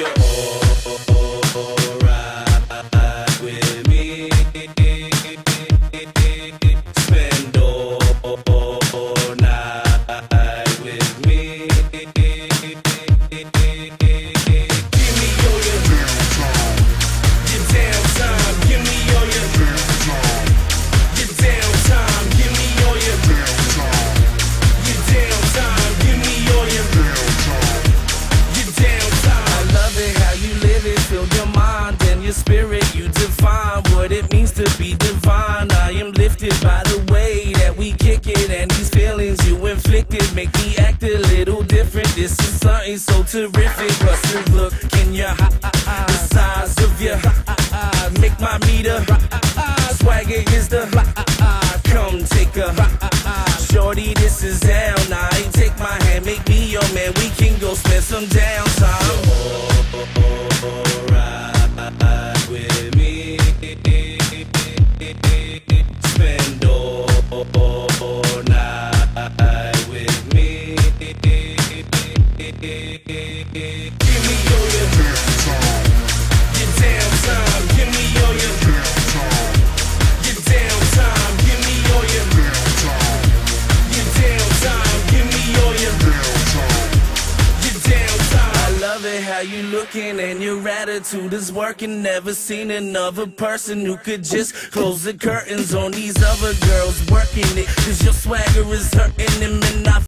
You're all. You define what it means to be divine. I am lifted by the way that we kick it, and these feelings you inflicted make me act a little different. This is something so terrific. What's the look in your eye? The size of your make my meter. Swagger is the come take a shorty. This is down. I take my hand, make me your man. We can go spend some downtime. You looking and your attitude is working. Never seen another person who could just close the curtains on these other girls working it. Cause your swagger is hurting them and I